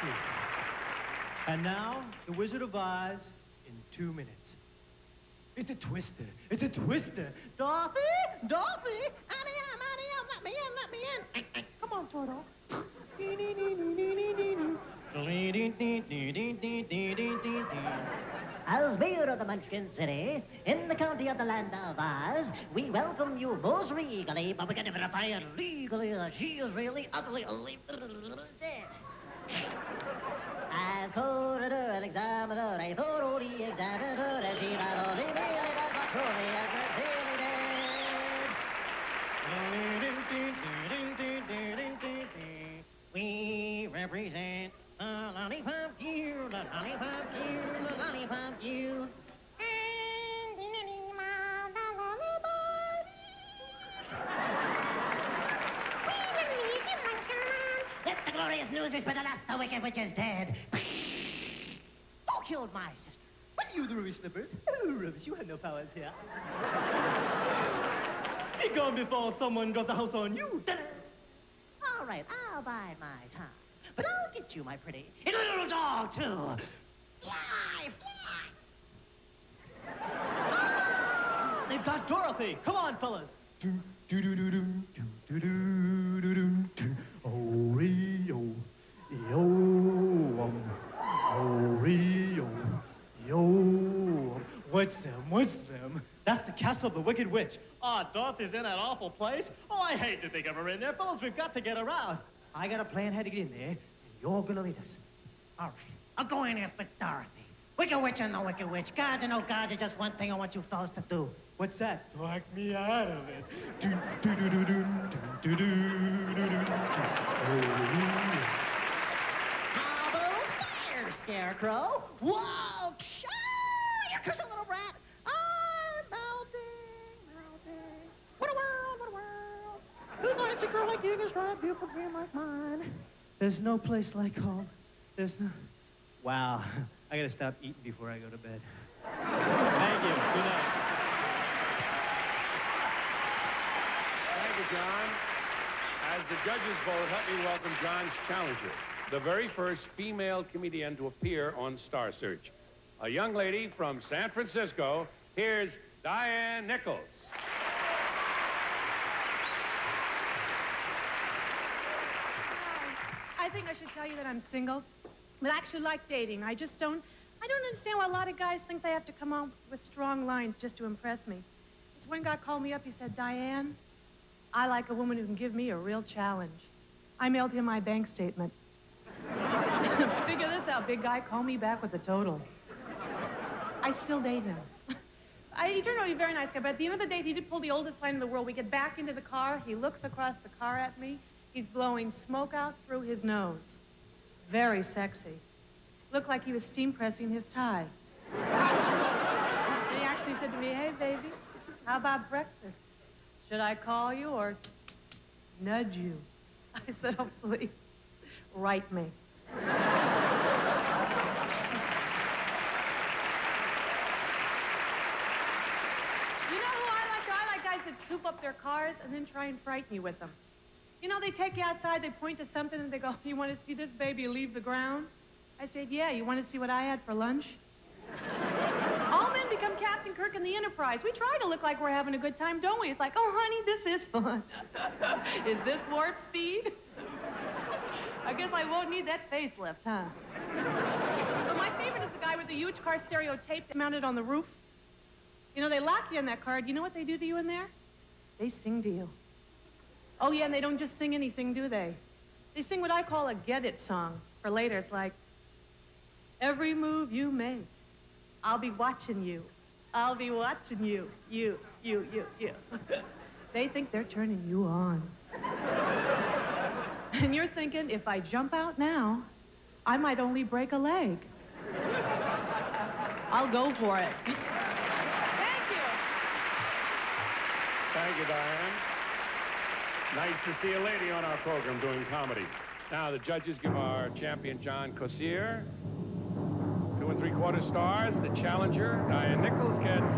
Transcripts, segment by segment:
perfectly. And now, The Wizard of Oz in two minutes. It's a twister. It's a twister. Dorothy! Dorothy! Auntie Em, adiam, let me in, let me in. Come on, Toto. As mayor of the Munchkin City, in the county of the land of Oz, we welcome you most regally, but we can never fire legally. She is really ugly. Glorious news reach for the last, the wicked witch is dead. Who killed my sister? Well, you the rubbish slippers. Oh, rubbish, you have no powers here. Be gone before someone goes the house on you. All right, I'll bide my time. But I'll get you, my pretty. And a little dog, too. Fly, fly. They've got Dorothy. Come on, fellas. Oreo, Castle of the Wicked Witch. Ah, oh, Dorothy's in that awful place. Oh, I hate to think of her in there. Fellas, we've got to get her out. I got a plan how to get in there, and you're gonna lead us. All right, I'll go in there Dorothy. Wicked Witch and the Wicked Witch, God or no God, there's just one thing I want you fellas to do. What's that? Lock me out of it. Fire, Scarecrow? Whoa! You're a little rat! Who likes a girl like you can drive beautiful dream like mine? There's no place like home. There's no... Wow. I gotta stop eating before I go to bed. Thank you. Good night. Thank you, John. As the judges vote, help me welcome John's challenger, the very first female comedian to appear on Star Search. A young lady from San Francisco. Here's Diane Nichols. I think I should tell you that I'm single, but I actually like dating. I just don't, I don't understand why a lot of guys think they have to come up with strong lines just to impress me. This one guy called me up, he said, Diane, I like a woman who can give me a real challenge. I mailed him my bank statement. Figure this out, big guy, call me back with the total. I still date him. I, he turned out to be a very nice guy, but at the end of the day, he did pull the oldest line in the world. We get back into the car. He looks across the car at me. He's blowing smoke out through his nose. Very sexy. Looked like he was steam pressing his tie. he actually said to me, hey, baby, how about breakfast? Should I call you or nudge you? I said, oh, please, write me. You know who I like? I like guys that soup up their cars and then try and frighten you with them. You know, they take you outside, they point to something, and they go, you want to see this baby leave the ground? I said, yeah, you want to see what I had for lunch? All men become Captain Kirk in the Enterprise. We try to look like we're having a good time, don't we? It's like, oh, honey, this is fun. is this warp speed? I guess I won't need that facelift, huh? But my favorite is the guy with the huge car stereo tape mounted on the roof. You know, they lock you in that car. Do you know what they do to you in there? They sing to you. Oh, yeah, and they don't just sing anything, do they? They sing what I call a get it song for later. It's like, every move you make, I'll be watching you. I'll be watching you. You, you, you, you. they think they're turning you on. and you're thinking, if I jump out now, I might only break a leg. I'll go for it. Thank you. Thank you, Diane. Nice to see a lady on our program doing comedy. Now, the judges give our champion, John Kassir, two and three quarter stars. The challenger, Diane Nichols, gets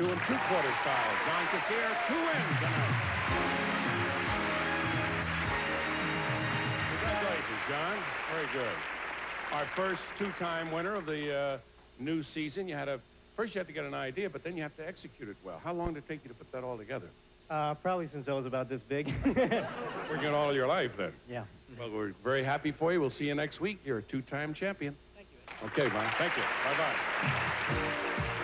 two and two quarter stars. John Kassir, two wins tonight. Congratulations, John. Very good. Our first two-time winner of the uh, new season. You had a first you had to get an idea, but then you have to execute it well. How long did it take you to put that all together? Uh, probably since I was about this big. Working all your life then. yeah. Well, we're very happy for you. We'll see you next week. You're a two-time champion. Thank you. Okay, Von. Thank you. Bye-bye.